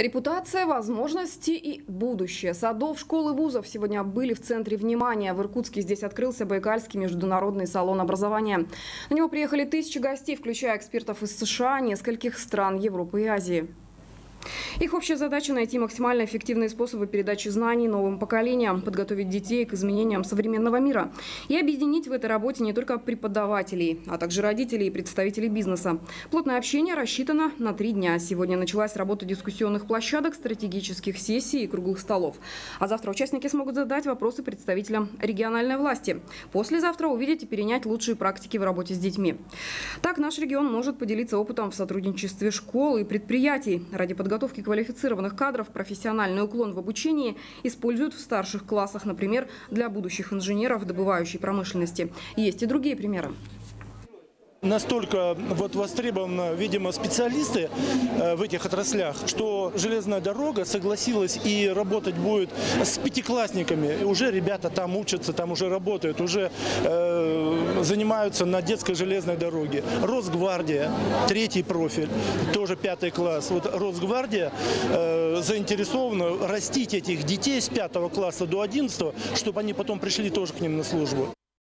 Репутация, возможности и будущее. Садов, школ и вузов сегодня были в центре внимания. В Иркутске здесь открылся Байкальский международный салон образования. На него приехали тысячи гостей, включая экспертов из США, нескольких стран Европы и Азии. Их общая задача – найти максимально эффективные способы передачи знаний новым поколениям, подготовить детей к изменениям современного мира и объединить в этой работе не только преподавателей, а также родителей и представителей бизнеса. Плотное общение рассчитано на три дня. Сегодня началась работа дискуссионных площадок, стратегических сессий и круглых столов. А завтра участники смогут задать вопросы представителям региональной власти. Послезавтра увидеть и перенять лучшие практики в работе с детьми. Так наш регион может поделиться опытом в сотрудничестве школ и предприятий ради подготовки подготовки квалифицированных кадров профессиональный уклон в обучении используют в старших классах, например, для будущих инженеров добывающей промышленности. Есть и другие примеры. Настолько вот востребованы, видимо, специалисты э, в этих отраслях, что железная дорога согласилась и работать будет с пятиклассниками. И уже ребята там учатся, там уже работают, уже э, занимаются на детской железной дороге. Росгвардия, третий профиль, тоже пятый класс. Вот Росгвардия э, заинтересована растить этих детей с пятого класса до одиннадцатого, чтобы они потом пришли тоже к ним на службу.